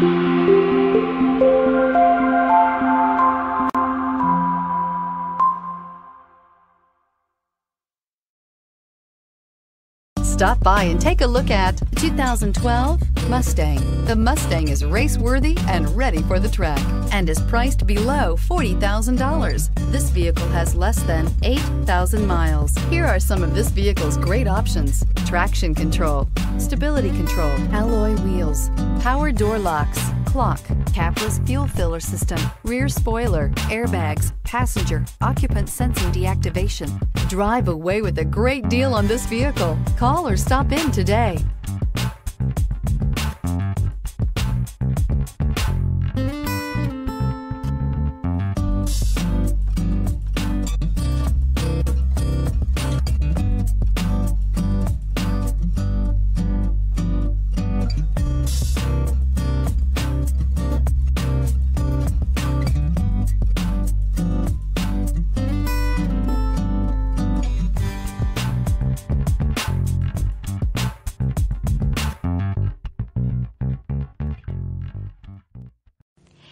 Thank you. Stop by and take a look at 2012 Mustang. The Mustang is race-worthy and ready for the track and is priced below $40,000. This vehicle has less than 8,000 miles. Here are some of this vehicle's great options. Traction control, stability control, alloy wheels, power door locks, clock, capless fuel filler system, rear spoiler, airbags, passenger, occupant sensing deactivation. Drive away with a great deal on this vehicle. Call or stop in today.